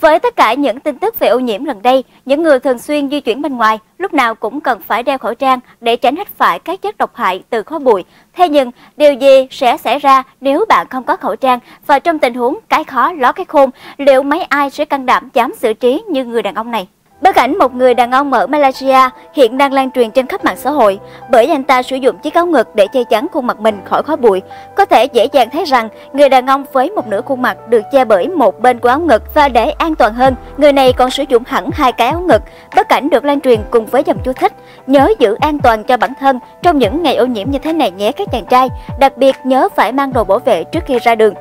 Với tất cả những tin tức về ô nhiễm gần đây, những người thường xuyên di chuyển bên ngoài lúc nào cũng cần phải đeo khẩu trang để tránh hít phải các chất độc hại từ khói bụi. Thế nhưng, điều gì sẽ xảy ra nếu bạn không có khẩu trang và trong tình huống cái khó ló cái khôn, liệu mấy ai sẽ can đảm dám xử trí như người đàn ông này? Bức ảnh một người đàn ông ở Malaysia hiện đang lan truyền trên khắp mạng xã hội bởi anh ta sử dụng chiếc áo ngực để che chắn khuôn mặt mình khỏi khói bụi. Có thể dễ dàng thấy rằng người đàn ông với một nửa khuôn mặt được che bởi một bên của áo ngực và để an toàn hơn, người này còn sử dụng hẳn hai cái áo ngực. Bức ảnh được lan truyền cùng với dòng chú thích nhớ giữ an toàn cho bản thân trong những ngày ô nhiễm như thế này nhé các chàng trai, đặc biệt nhớ phải mang đồ bảo vệ trước khi ra đường.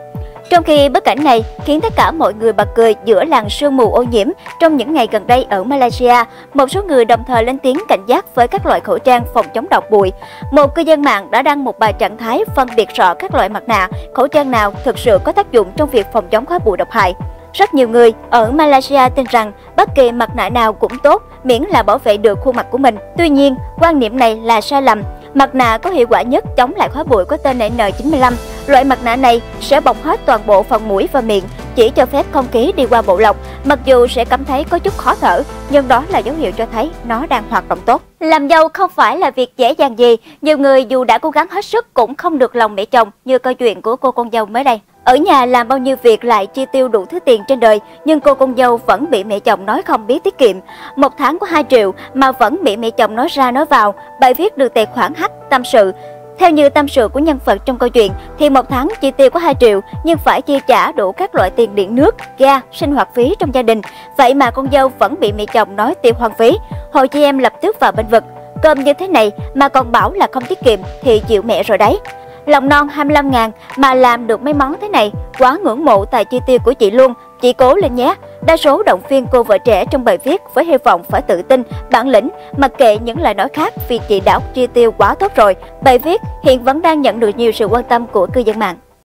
Trong khi bức cảnh này khiến tất cả mọi người bật cười giữa làn sương mù ô nhiễm trong những ngày gần đây ở Malaysia, một số người đồng thời lên tiếng cảnh giác với các loại khẩu trang phòng chống độc bụi. Một cư dân mạng đã đăng một bài trạng thái phân biệt rõ các loại mặt nạ, khẩu trang nào thực sự có tác dụng trong việc phòng chống khói bụi độc hại. Rất nhiều người ở Malaysia tin rằng bất kỳ mặt nạ nào cũng tốt miễn là bảo vệ được khuôn mặt của mình. Tuy nhiên, quan niệm này là sai lầm. Mặt nạ có hiệu quả nhất chống lại khói bụi có tên là N95. Loại mặt nạ này sẽ bọc hết toàn bộ phần mũi và miệng, chỉ cho phép không khí đi qua bộ lọc. Mặc dù sẽ cảm thấy có chút khó thở, nhưng đó là dấu hiệu cho thấy nó đang hoạt động tốt. Làm dâu không phải là việc dễ dàng gì, nhiều người dù đã cố gắng hết sức cũng không được lòng mẹ chồng như câu chuyện của cô con dâu mới đây. Ở nhà làm bao nhiêu việc lại chi tiêu đủ thứ tiền trên đời, nhưng cô con dâu vẫn bị mẹ chồng nói không biết tiết kiệm. Một tháng có 2 triệu mà vẫn bị mẹ chồng nói ra nói vào, bài viết được tài khoản hack tâm sự. Theo như tâm sự của nhân vật trong câu chuyện, thì một tháng chi tiêu có 2 triệu nhưng phải chi trả đủ các loại tiền điện nước, ga, sinh hoạt phí trong gia đình. Vậy mà con dâu vẫn bị mẹ chồng nói tiêu hoang phí. Hồi chị em lập tức vào bên vực. Cơm như thế này mà còn bảo là không tiết kiệm thì chịu mẹ rồi đấy. Lòng non 25 ngàn mà làm được mấy món thế này, quá ngưỡng mộ tài chi tiêu của chị luôn. Chị cố lên nhé. Đa số động viên cô vợ trẻ trong bài viết với hy vọng phải tự tin, bản lĩnh, mặc kệ những lời nói khác vì chị đã chi tiêu quá tốt rồi. Bài viết hiện vẫn đang nhận được nhiều sự quan tâm của cư dân mạng.